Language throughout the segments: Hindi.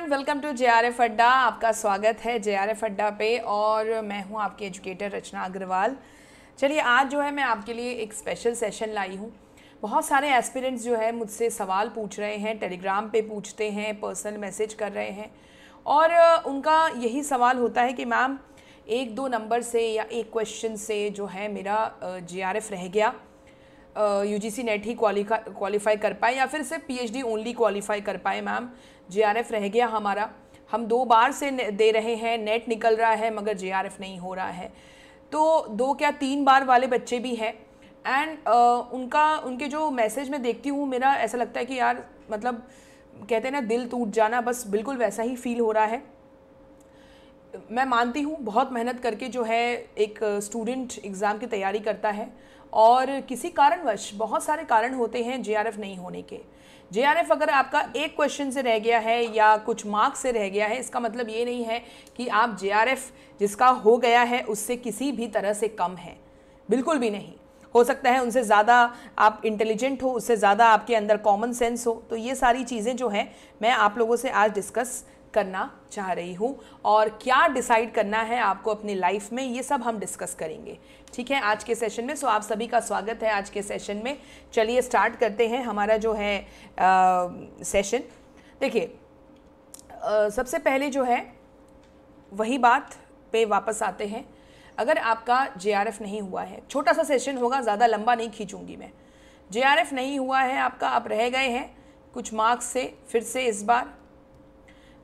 Everyone welcome to J R F अड्डा आपका स्वागत है जे आर एफ़ अड्डा पे और मैं हूँ आपकी एजुकेटर रचना अग्रवाल। चलिए, आज जो है मैं आपके लिए एक स्पेशल सेशन लाई हूँ। बहुत सारे एस्पिरेंट्स जो है मुझसे सवाल पूछ रहे हैं टेलीग्राम पे पूछते हैं पर्सनल मैसेज कर रहे हैं। और उनका यही सवाल होता है कि, मैम, एक दो नंबर से या एक क्वेश्चन से जो है मेरा जे आर एफ़ रह गया। यू जी सी नेट ही क्वालिफाई कर पाए या फिर सिर्फ़ P H D only qualify कर पाए मैम जे आर एफ़ रह गया हमारा। हम दो बार से दे रहे हैं नेट निकल रहा है मगर जे आर एफ़ नहीं हो रहा है। तो दो क्या तीन बार वाले बच्चे भी हैं। एंड uh, उनका उनके जो मैसेज में देखती हूँ मेरा ऐसा लगता है कि यार मतलब कहते हैं ना दिल टूट जाना बस बिल्कुल वैसा ही फील हो रहा है। मैं मानती हूँ बहुत मेहनत करके जो है एक स्टूडेंट एग्ज़ाम की तैयारी करता है। और किसी कारणवश बहुत सारे कारण होते हैं जे नहीं होने के। जे अगर आपका एक क्वेश्चन से रह गया है या कुछ मार्क्स से रह गया है, इसका मतलब ये नहीं है कि आप जे जिसका हो गया है, उससे किसी भी तरह से कम है। बिल्कुल भी नहीं। हो सकता है उनसे ज़्यादा आप इंटेलिजेंट हो, उससे ज़्यादा आपके अंदर कॉमन सेंस हो। तो ये सारी चीज़ें जो हैं, मैं आप लोगों से आज डिस्कस करना चाह रही हूँ। और क्या डिसाइड करना है आपको अपनी लाइफ में, ये सब हम डिस्कस करेंगे। ठीक है आज के सेशन में। सो आप सभी का स्वागत है आज के सेशन में। चलिए स्टार्ट करते हैं हमारा जो है आ, सेशन देखिए सबसे पहले जो है वही बात पे वापस आते हैं। अगर आपका जे नहीं हुआ है छोटा सा सेशन होगा ज़्यादा लंबा नहीं खींचूँगी मैं। जे नहीं हुआ है आपका आप रह गए हैं कुछ मार्क्स से फिर से इस बार।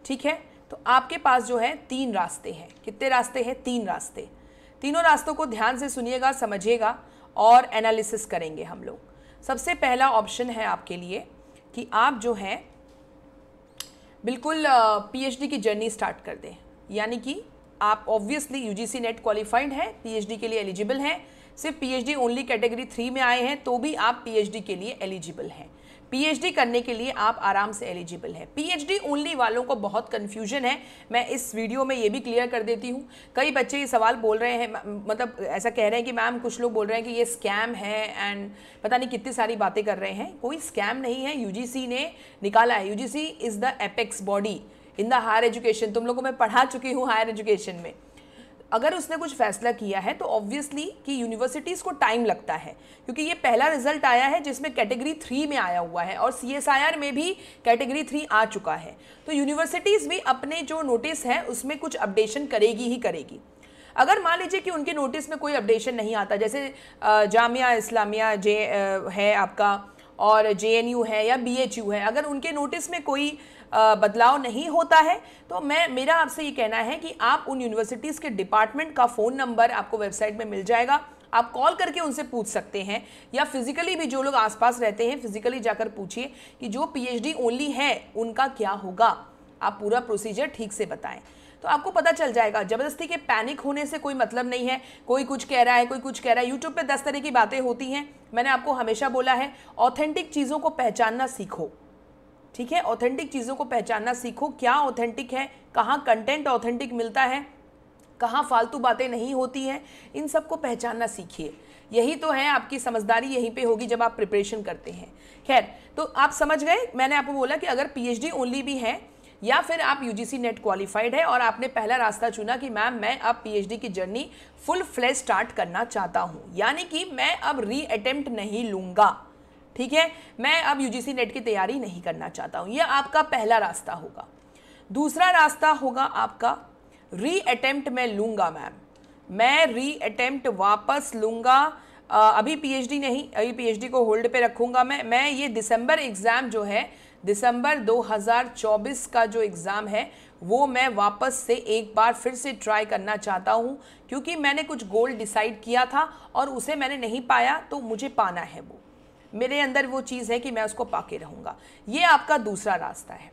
ठीक है? तो आपके पास जो है तीन रास्ते हैं। कितने रास्ते हैं? तीन रास्ते। तीनों रास्तों को ध्यान से सुनिएगा, समझिएगा और एनालिसिस करेंगे हम लोग। सबसे पहला ऑप्शन है आपके लिए कि आप जो है, बिल्कुल पीएचडी की जर्नी स्टार्ट कर दें। यानी कि आप ऑब्वियसली यूजीसी नेट क्वालिफाइड हैं पीएचडी के लिए एलिजिबल हैं। सिर्फ़ पीएचडी ओनली कैटेगरी थ्री में आए हैं तो भी आप पीएचडी के लिए एलिजिबल हैं। पीएचडी करने के लिए आप आराम से एलिजिबल हैं। पीएचडी ओनली वालों को बहुत कन्फ्यूज़न है। मैं इस वीडियो में ये भी क्लियर कर देती हूँ। कई बच्चे ये सवाल बोल रहे हैं मतलब ऐसा कह रहे हैं कि मैम, कुछ लोग बोल रहे हैं कि ये स्कैम है एंड पता नहीं कितनी सारी बातें कर रहे हैं। कोई स्कैम नहीं है। यूजीसी ने निकाला है। UGC is the apex body in the higher education तुम लोगों में पढ़ा चुकी हूँ हायर एजुकेशन में। अगर उसने कुछ फैसला किया है तो ऑब्वियसली कि यूनिवर्सिटीज़ को टाइम लगता है। क्योंकि ये पहला रिज़ल्ट आया है, जिसमें कैटेगरी थ्री में आया हुआ है और सीएसआईआर में भी कैटेगरी थ्री आ चुका है। तो यूनिवर्सिटीज़ भी अपने जो नोटिस है, उसमें कुछ अपडेशन करेगी ही करेगी। अगर मान लीजिए कि उनके नोटिस में कोई अपडेशन नहीं आता, जैसे जामिया इस्लामिया जे है आपका और जेएनयू है या बीएचयू है, अगर उनके नोटिस में कोई बदलाव नहीं होता है तो मैं, मेरा आपसे ये कहना है कि आप उन यूनिवर्सिटीज़ के डिपार्टमेंट का फ़ोन नंबर आपको वेबसाइट में मिल जाएगा। आप कॉल करके उनसे पूछ सकते हैं, या फिजिकली भी जो लोग आसपास रहते हैं फिजिकली जाकर पूछिए कि जो पीएचडी ओनली है, उनका क्या होगा? आप पूरा प्रोसीजर ठीक से बताएँ। तो आपको पता चल जाएगा, ज़बरदस्ती के पैनिक होने से कोई मतलब नहीं है। कोई कुछ कह रहा है, कोई कुछ कह रहा है। यूट्यूब पे दस तरह की बातें होती हैं। मैंने आपको हमेशा बोला है ऑथेंटिक चीज़ों को पहचानना सीखो। ठीक है? ऑथेंटिक चीज़ों को पहचानना सीखो। क्या ऑथेंटिक है? कहाँ कंटेंट ऑथेंटिक मिलता है? कहाँ फालतू बातें नहीं होती हैं? इन सबको पहचानना सीखिए। यही तो है आपकी समझदारी, यहीं पे होगी जब आप प्रिपरेशन करते हैं। खैर तो आप समझ गए? मैंने आपको बोला कि अगर पीएचडी ओनली भी है या फिर आप यूजीसी नेट क्वालिफाइड है और आपने पहला रास्ता चुना कि मैम, मैं अब पीएचडी की जर्नी फुल फ्लेज स्टार्ट करना चाहता हूँ। यानी कि मैं अब री अटेम्प्ट नहीं लूँगा। ठीक है? मैं अब यूजीसी नेट की तैयारी नहीं करना चाहता हूँ। यह आपका पहला रास्ता होगा। दूसरा रास्ता होगा आपका री अटेम्प्ट मैं लूँगा, मैम। मैं री अटेम्प्ट वापस लूँगा। अभी पीएचडी नहीं, अभी पीएचडी को होल्ड पे रखूँगा मैं। मैं ये दिसंबर एग्ज़ाम जो है दिसंबर 2024 का जो एग्ज़ाम है, वो मैं वापस से एक बार फिर से ट्राई करना चाहता हूँ, क्योंकि मैंने कुछ गोल डिसाइड किया था और उसे मैंने नहीं पाया तो मुझे पाना है वो। मेरे अंदर वो चीज़ है कि मैं उसको पाके रहूँगा। ये आपका दूसरा रास्ता है।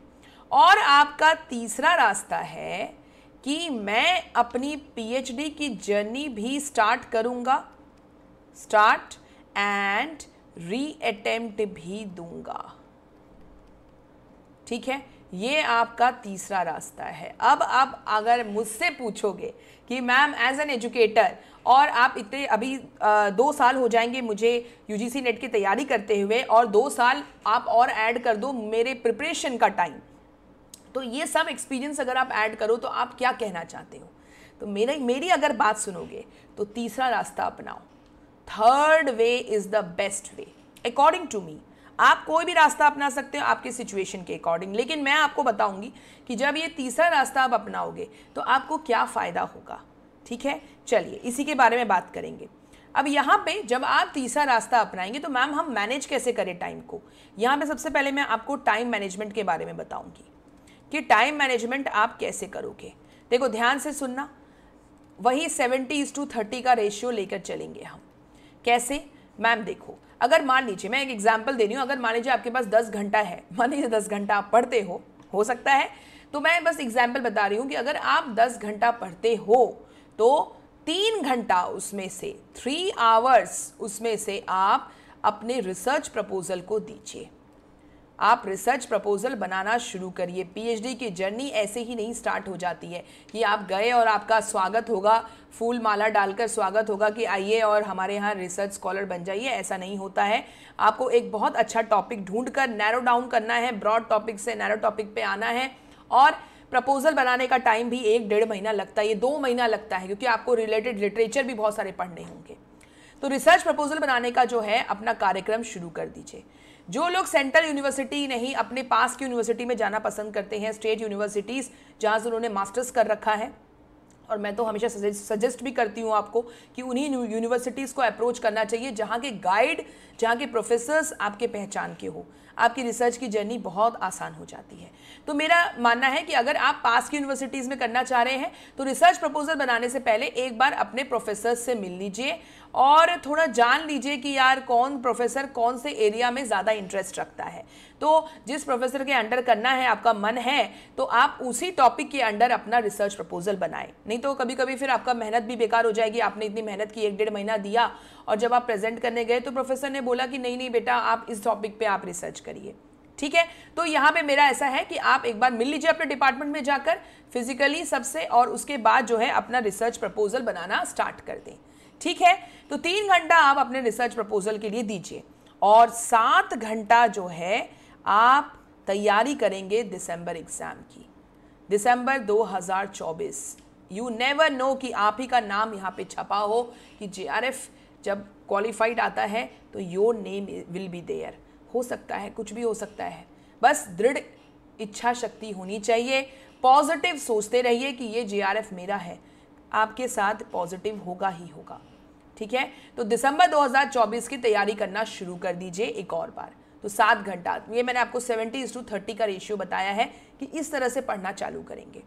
और आपका तीसरा रास्ता है कि मैं अपनी पीएचडी की जर्नी भी स्टार्ट करूँगा, स्टार्ट एंड री अटेम्प्ट भी दूँगा। ठीक है? ये आपका तीसरा रास्ता है। अब आप अगर मुझसे पूछोगे कि मैम एज एन एजुकेटर और आप इतने अभी आ, दो साल हो जाएँगे मुझे यूजीसी नेट की तैयारी करते हुए और दो साल आप और ऐड कर दो मेरे प्रिपरेशन का टाइम तो ये सब एक्सपीरियंस अगर आप ऐड करो तो आप क्या कहना चाहते हो? तो मेरे मेरी अगर बात सुनोगे तो तीसरा रास्ता अपनाओ। Third way is the best way according to me आप कोई भी रास्ता अपना सकते हो आपके सिचुएशन के अकॉर्डिंग लेकिन मैं आपको बताऊँगी कि जब ये तीसरा रास्ता आप अपनाओगे तो आपको क्या फ़ायदा होगा? ठीक है? चलिए, इसी के बारे में बात करेंगे। अब यहाँ पे जब आप तीसरा रास्ता अपनाएँगे तो मैम हम मैनेज कैसे करें टाइम को? यहाँ पे सबसे पहले मैं आपको टाइम मैनेजमेंट के बारे में बताऊँगी कि टाइम मैनेजमेंट आप कैसे करोगे। देखो, ध्यान से सुनना। वही सेवेंटी इज़ टू थर्टी का रेशियो लेकर चलेंगे हम। कैसे? मैम देखो अगर मान लीजिए, मैं एक एग्ज़ाम्पल दे रही हूँ, अगर मान लीजिए आपके पास दस घंटा है, मान लीजिए दस घंटा आप पढ़ते हो हो सकता है तो मैं बस एग्ज़ाम्पल बता रही हूँ कि अगर आप दस घंटा पढ़ते हो तो तीन घंटा उसमें से थ्री आवर्स उसमें से आप अपने रिसर्च प्रपोजल को दीजिए। आप रिसर्च प्रपोजल बनाना शुरू करिए। पीएचडी की जर्नी ऐसे ही नहीं स्टार्ट हो जाती है कि आप गए और आपका स्वागत होगा फूल माला डालकर स्वागत होगा कि आइए और हमारे यहाँ रिसर्च स्कॉलर बन जाइए। ऐसा नहीं होता है। आपको एक बहुत अच्छा टॉपिक ढूंढ कर नैरो डाउन करना है ब्रॉड टॉपिक से नैरो टॉपिक पे आना है और प्रपोजल बनाने का टाइम भी एक डेढ़ महीना लगता है, ये दो महीना लगता है क्योंकि आपको रिलेटेड लिटरेचर भी बहुत सारे पढ़ने होंगे। तो रिसर्च प्रपोजल बनाने का जो है, अपना कार्यक्रम शुरू कर दीजिए। जो लोग सेंट्रल यूनिवर्सिटी नहीं, अपने पास की यूनिवर्सिटी में जाना पसंद करते हैं, स्टेट यूनिवर्सिटीज़, जहाँ से उन्होंने मास्टर्स कर रखा है। और मैं तो हमेशा सजेस्ट भी करती हूँ आपको कि उन्हीं यूनिवर्सिटीज़ को अप्रोच करना चाहिए, जहाँ के गाइड जहाँ के प्रोफेसर्स आपके पहचान के हो। आपकी रिसर्च की जर्नी बहुत आसान हो जाती है। तो मेरा मानना है कि अगर आप पास की यूनिवर्सिटीज़ में करना चाह रहे हैं तो रिसर्च प्रपोजल बनाने से पहले एक बार अपने प्रोफेसर से मिल लीजिए और थोड़ा जान लीजिए कि यार कौन प्रोफेसर कौन से एरिया में ज़्यादा इंटरेस्ट रखता है। तो जिस प्रोफेसर के अंडर करना है, आपका मन है तो आप उसी टॉपिक के अंडर अपना रिसर्च प्रपोजल बनाएँ। नहीं तो कभी कभी फिर आपका मेहनत भी बेकार हो जाएगी, आपने इतनी मेहनत की, एक डेढ़ महीना दिया और जब आप प्रेजेंट करने गए तो प्रोफेसर ने बोला कि नहीं नहीं बेटा, आप इस टॉपिक पे आप रिसर्च करिए। ठीक है? तो यहाँ पे मेरा ऐसा है कि आप एक बार मिल लीजिए अपने डिपार्टमेंट में जाकर फिजिकली सबसे और उसके बाद जो है अपना रिसर्च प्रपोजल बनाना स्टार्ट कर दें। ठीक है? तो तीन घंटा आप अपने रिसर्च प्रपोजल के लिए दीजिए और सात घंटा जो है आप तैयारी करेंगे दिसंबर एग्ज़ाम की। दिसंबर 2024 यू नेवर नो कि आप ही का नाम यहाँ पे छपा हो कि जेआरएफ जब क्वालिफाइड आता है तो your name will be there हो सकता है, कुछ भी हो सकता है। बस दृढ़ इच्छा शक्ति होनी चाहिए। पॉजिटिव सोचते रहिए कि ये जे मेरा है। आपके साथ पॉजिटिव होगा ही होगा। ठीक है? तो दिसंबर 2024 की तैयारी करना शुरू कर दीजिए एक और बार। तो सात घंटा। ये मैंने आपको 70 टू थर्टी का रेशियो बताया है कि इस तरह से पढ़ना चालू करेंगे।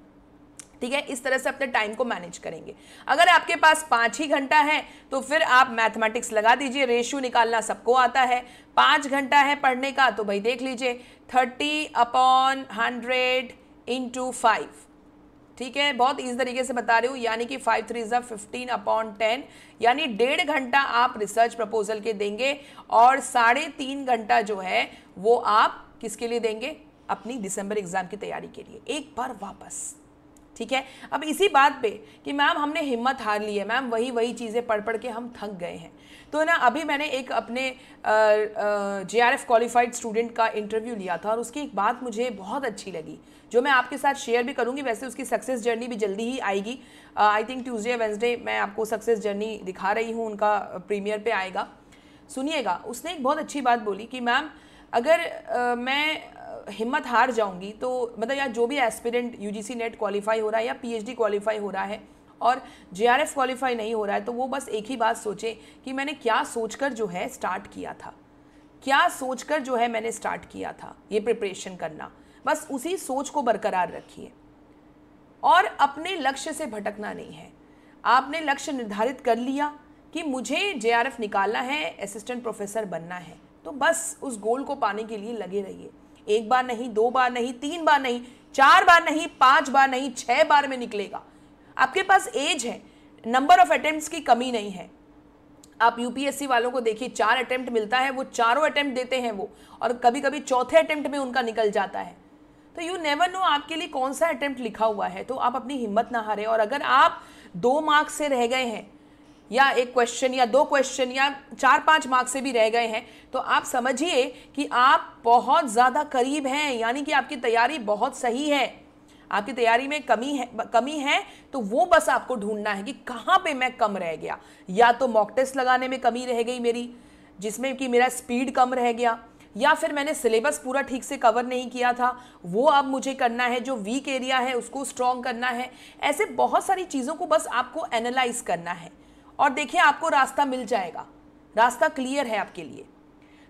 ठीक है, इस तरह से अपने टाइम को मैनेज करेंगे। अगर आपके पास पाँच ही घंटा है तो फिर आप मैथमेटिक्स लगा दीजिए रेशियो निकालना सबको आता है। पाँच घंटा है पढ़ने का तो भाई देख लीजिए thirty upon hundred into five ठीक है, बहुत इस तरीके से बता रही हूँ, यानी कि फाइव थ्री ज़ा फिफ्टीन अपॉन टेन यानी डेढ़ घंटा आप रिसर्च प्रपोजल के देंगे, और साढ़े तीन घंटा जो है, वो आप किसके लिए देंगे? अपनी दिसंबर एग्ज़ाम की तैयारी के लिए। एक बार वापस। ठीक है? अब इसी बात पे कि मैम हमने हिम्मत हार ली है मैम वही वही चीज़ें पढ़ पढ़ के हम थक गए हैं। तो ना अभी मैंने एक अपने J R F qualified student का इंटरव्यू लिया था और उसकी एक बात मुझे बहुत अच्छी लगी जो मैं आपके साथ शेयर भी करूँगी। वैसे उसकी सक्सेस जर्नी भी जल्दी ही आएगी। आई थिंक ट्यूसडे वेंसडे मैं आपको सक्सेस जर्नी दिखा रही हूँ उनका प्रीमियर पे आएगा। सुनिएगा उसने एक बहुत अच्छी बात बोली कि मैम अगर आ, मैं हिम्मत हार जाऊँगी तो मतलब यार जो भी एस्पिरेंट यूजीसी नेट क्वालिफाई हो रहा है या पीएचडी क्वालिफाई हो रहा है और जेआरएफ क्वालिफाई नहीं हो रहा है तो वो बस एक ही बात सोचे कि मैंने क्या सोचकर जो है स्टार्ट किया था। क्या सोचकर जो है मैंने स्टार्ट किया था ये प्रिपरेशन करना। बस उसी सोच को बरकरार रखिए। और अपने लक्ष्य से भटकना नहीं है। आपने लक्ष्य निर्धारित कर लिया कि मुझे जेआरएफ निकालना है असिस्टेंट प्रोफेसर बनना है तो बस उस गोल को पाने के लिए लगे रहिए। एक बार नहीं, दो बार नहीं, तीन बार नहीं, चार बार नहीं, पाँच बार नहीं, छह बार में निकलेगा। आपके पास एज है, नंबर ऑफ़ अटेम्प्ट की कमी नहीं है। आप यूपीएससी वालों को देखिए, चार अटेम्प्ट मिलता है, वो चारों अटेम्प्ट देते हैं वो, और कभी कभी चौथे अटेम्प्ट में उनका निकल जाता है। तो यू नेवर नो आपके लिए कौन सा अटेम्प्ट लिखा हुआ है तो आप अपनी हिम्मत ना हारे, और अगर आप दो मार्क्स से रह गए हैं या एक क्वेश्चन या दो क्वेश्चन या चार पाँच मार्क्स से भी रह गए हैं तो आप समझिए कि आप बहुत ज़्यादा करीब हैं, यानी कि आपकी तैयारी बहुत सही है। आपकी तैयारी में कमी है कमी है तो वो बस आपको ढूंढना है कि कहाँ पे मैं कम रह गया। या तो मॉक टेस्ट लगाने में कमी रह गई मेरी, जिसमें कि मेरा स्पीड कम रह गया, या फिर मैंने सिलेबस पूरा ठीक से कवर नहीं किया था, वो अब मुझे करना है, जो वीक एरिया है उसको स्ट्रॉन्ग करना है। ऐसे बहुत सारी चीज़ों को बस आपको एनालाइज करना है। और देखिए आपको रास्ता मिल जाएगा। रास्ता क्लियर है आपके लिए।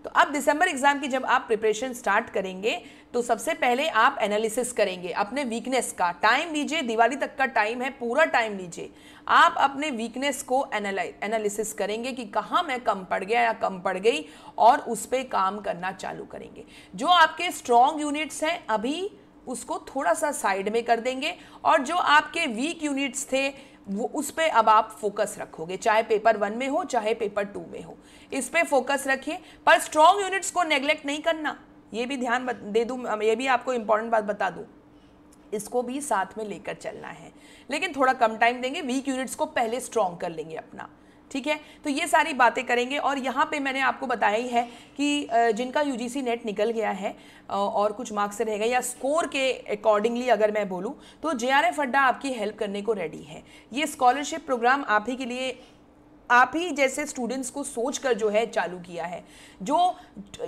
तो अब दिसंबर एग्ज़ाम की जब आप प्रिपरेशन स्टार्ट करेंगे तो सबसे पहले आप एनालिसिस करेंगे अपने वीकनेस का। टाइम लीजिए, दिवाली तक का टाइम है, पूरा टाइम लीजिए। आप अपने वीकनेस को एनालिसिस करेंगे कि कहाँ मैं कम पड़ गया या कम पड़ गई और उस पर काम करना चालू करेंगे। जो आपके स्ट्रॉन्ग यूनिट्स हैं, अभी उसको थोड़ा सा साइड में कर देंगे और जो आपके वीक यूनिट्स थे वो उस पर अब आप फोकस रखोगे, चाहे पेपर वन में हो, चाहे पेपर टू में हो। इस पर फोकस रखिए, पर स्ट्रॉन्ग यूनिट्स को नेग्लेक्ट नहीं करना। ये भी ध्यान दे दूँ ये भी आपको इंपॉर्टेंट बात बता दूँ। इसको भी साथ में लेकर चलना है। लेकिन थोड़ा कम टाइम देंगे वीक यूनिट्स को पहले स्ट्रॉन्ग कर लेंगे अपना। ठीक है? तो ये सारी बातें करेंगे और यहाँ पे मैंने आपको बताया ही है कि जिनका यूजीसी नेट निकल गया है और कुछ मार्क्स रह गए या स्कोर के अकॉर्डिंगली अगर मैं बोलूँ तो जे आर एफ़ अड्डा आपकी हेल्प करने को रेडी है। ये स्कॉलरशिप प्रोग्राम आप ही के लिए, आप ही जैसे स्टूडेंट्स को सोच कर जो है चालू किया है। जो,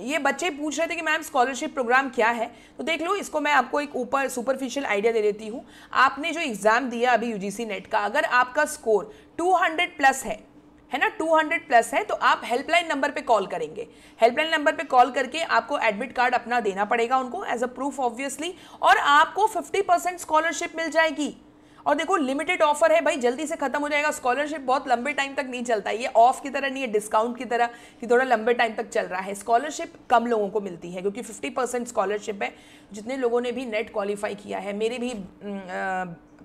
ये बच्चे पूछ रहे थे कि मैम स्कॉलरशिप प्रोग्राम क्या है? तो देख लो, इसको मैं आपको एक ऊपर सुपरफिशियल आइडिया दे देती हूँ। आपने जो एग्ज़ाम दिया अभी यूजीसी नेट का, अगर आपका स्कोर 200 प्लस है है ना 200 प्लस है तो आप हेल्पलाइन नंबर पे कॉल करेंगे। हेल्पलाइन नंबर पे कॉल करके आपको एडमिट कार्ड अपना देना पड़ेगा उनको एज अ प्रूफ ऑब्वियसली और आपको 50 परसेंट स्कॉलरशिप मिल जाएगी। और देखो लिमिटेड ऑफ़र है भाई, जल्दी से खत्म हो जाएगा। स्कॉलरशिप बहुत लंबे टाइम तक नहीं चलता, ये ऑफ़ की तरह नहीं है डिस्काउंट की तरह कि थोड़ा लंबे टाइम तक चल रहा है। स्कॉलरशिप कम लोगों को मिलती है, क्योंकि 50 परसेंट स्कॉलरशिप है, जितने लोगों ने भी नेट क्वालिफाई किया है। मेरे भी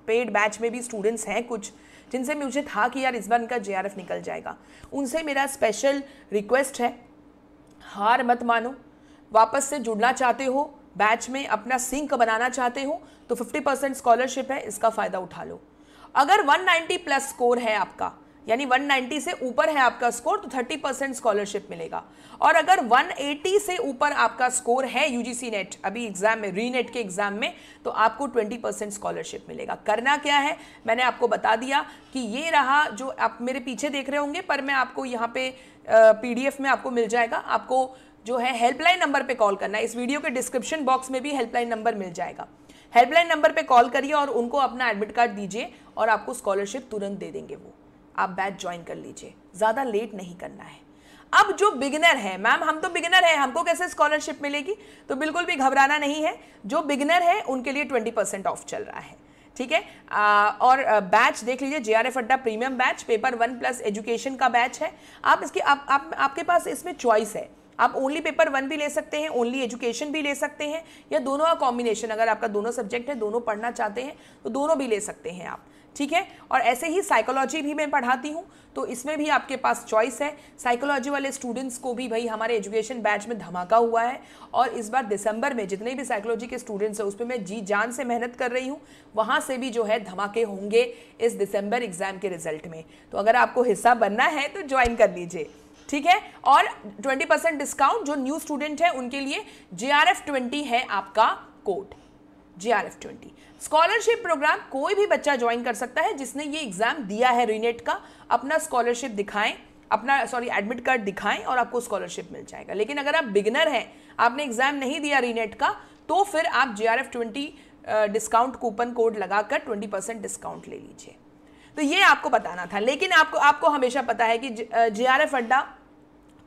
पेड बैच में भी स्टूडेंट्स हैं कुछ, जिनसे मुझे था कि यार इस बार इनका जे निकल जाएगा। उनसे मेरा स्पेशल रिक्वेस्ट है, हार मत मानो, वापस से जुड़ना चाहते हो बैच में अपना सिंक बनाना चाहते हो तो 50 परसेंट स्कॉलरशिप है, इसका फ़ायदा उठा लो। अगर 190 प्लस स्कोर है आपका यानी 190 से ऊपर है आपका स्कोर तो 30 परसेंट स्कॉलरशिप मिलेगा। और अगर 180 से ऊपर आपका स्कोर है यूजीसी नेट अभी एग्ज़ाम में री नेट के एग्ज़ाम में तो आपको 20 परसेंट स्कॉलरशिप मिलेगा। करना क्या है? मैंने आपको बता दिया कि ये रहा जो आप मेरे पीछे देख रहे होंगे, पर मैं आपको यहाँ पे पीडीएफ में आपको मिल जाएगा। आपको जो है हेल्पलाइन नंबर पे कॉल करना है। इस वीडियो के डिस्क्रिप्शन बॉक्स में भी हेल्पलाइन नंबर मिल जाएगा। हेल्पलाइन नंबर पे कॉल करिए और उनको अपना एडमिट कार्ड दीजिए और आपको स्कॉलरशिप तुरंत दे देंगे वो। आप बैच ज्वाइन कर लीजिए। ज़्यादा लेट नहीं करना है। अब जो बिगिनर है मैम हम तो बिगिनर है हमको कैसे स्कॉलरशिप मिलेगी? तो बिल्कुल भी घबराना नहीं है। जो बिगिनर है उनके लिए ट्वेंटी परसेंट ऑफ़ चल रहा है। ठीक है? और बैच देख लीजिए J R F Adda premium batch paper one plus education का बैच है। आप इसके आप, आप आपके पास इसमें चॉइस है। आप ओनली पेपर वन भी ले सकते हैं ओनली एजुकेशन भी ले सकते हैं या दोनों का कॉम्बिनेशन अगर आपका दोनों सब्जेक्ट है दोनों पढ़ना चाहते हैं तो दोनों भी ले सकते हैं आप। ठीक है? और ऐसे ही साइकोलॉजी भी मैं पढ़ाती हूँ तो इसमें भी आपके पास चॉइस है। साइकोलॉजी वाले स्टूडेंट्स को भी भाई हमारे एजुकेशन बैच में धमाका हुआ है। और इस बार दिसंबर में जितने भी साइकोलॉजी के स्टूडेंट्स हैं, उस पर मैं जी जान से मेहनत कर रही हूँ। वहाँ से भी जो है धमाके होंगे इस दिसंबर एग्ज़ाम के रिज़ल्ट में। तो अगर आपको हिस्सा बनना है तो ज्वाइन कर लीजिए। ठीक है? और 20 परसेंट डिस्काउंट जो न्यू स्टूडेंट है, उनके लिए जे आर है आपका code J R F twenty scholarship program कोई भी बच्चा ज्वाइन कर सकता है, जिसने ये एग्ज़ाम दिया है रीनेट का। अपना स्कॉलरशिप दिखाएँ, अपना सॉरी एडमिट कार्ड दिखाएँ और आपको स्कॉलरशिप मिल जाएगा। लेकिन अगर आप बिगनर हैं, आपने एग्ज़ाम नहीं दिया रीनेट का तो फिर आप J R F twenty discount coupon code लगाकर ट्वेंटी परसेंट डिस्काउंट ले लीजिए। तो ये आपको बताना था। लेकिन आपको आपको हमेशा पता है कि J R F Adda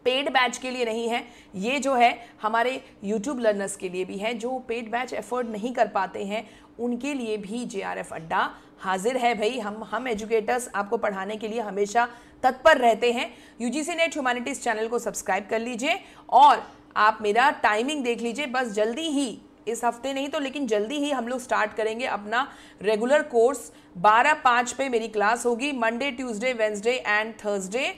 paid batch के लिए नहीं है, ये जो है हमारे यूट्यूब लर्नर्स के लिए भी है, जो पेड बैच एफर्ड नहीं कर पाते हैं, उनके लिए भी जे आर एफ़ अड्डा हाजिर है भाई। हम हम एजुकेटर्स आपको पढ़ाने के लिए हमेशा तत्पर रहते हैं। U G C NET humanities channel को सब्सक्राइब कर लीजिए और आप मेरा टाइमिंग देख लीजिए। बस जल्दी ही, इस हफ़्ते नहीं तो लेकिन जल्दी ही हम लोग स्टार्ट करेंगे अपना रेगुलर कोर्स बारह पाँच पे मेरी क्लास होगी Monday Tuesday Wednesday and Thursday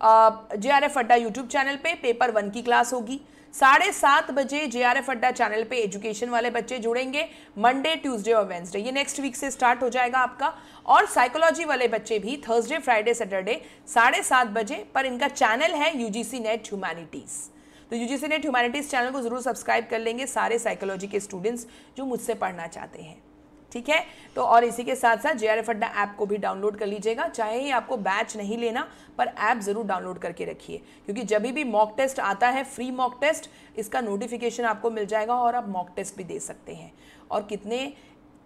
J R F Adda YouTube channel पे पेपर वन की क्लास होगी। साढ़े सात बजे J R F Adda channel पे एजुकेशन वाले बच्चे जुड़ेंगे मंडे ट्यूसडे और वेंसडे ये नेक्स्ट वीक से स्टार्ट हो जाएगा आपका। और साइकोलॉजी वाले बच्चे भी थर्सडे फ्राइडे सैटरडे साढ़े सात बजे, पर इनका चैनल है यूजीसी नेट ह्यूमैनिटीज़ तो यूजीसी नेट ह्यूमैनिटीज़ चैनल को ज़रूर सब्सक्राइब कर लेंगे सारे साइकोलॉजी के स्टूडेंट्स जो मुझसे पढ़ना चाहते हैं। ठीक है? तो और इसी के साथ साथ J R F Adda app को भी डाउनलोड कर लीजिएगा। चाहे ही आपको बैच नहीं लेना, पर ऐप ज़रूर डाउनलोड करके रखिए। क्योंकि जब भी मॉक टेस्ट आता है फ्री मॉक टेस्ट इसका नोटिफिकेशन आपको मिल जाएगा और आप मॉक टेस्ट भी दे सकते हैं। और कितने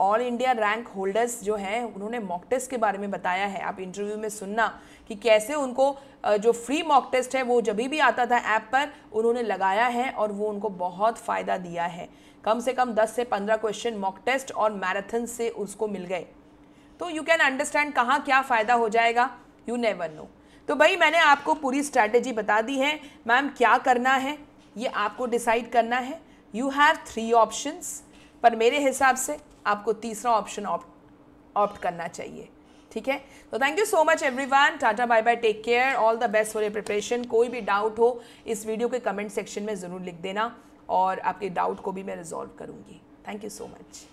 ऑल इंडिया रैंक होल्डर्स जो हैं, उन्होंने मॉक टेस्ट के बारे में बताया है। आप इंटरव्यू में सुनना कि कैसे उनको जो फ्री मॉक टेस्ट है, वो जब भी आता था ऐप पर, उन्होंने लगाया है और वो उनको बहुत फ़ायदा दिया है। कम से कम 10 से 15 क्वेश्चन मॉक टेस्ट और मैराथन से उसको मिल गए। तो यू कैन अंडरस्टैंड कहाँ क्या फ़ायदा हो जाएगा? यू नेवर नो तो भाई, मैंने आपको पूरी स्ट्रैटेजी बता दी है। मैम क्या करना है? ये आपको डिसाइड करना है। यू हैव थ्री ऑप्शंस पर मेरे हिसाब से आपको तीसरा ऑप्शन ऑप्ट करना चाहिए। ठीक है? तो thank you so much everyone tata bye bye take care all the best for your preparation कोई भी डाउट हो, इस वीडियो के कमेंट सेक्शन में ज़रूर लिख देना। और आपके डाउट को भी मैं रिजॉल्व करूँगी. Thank you so much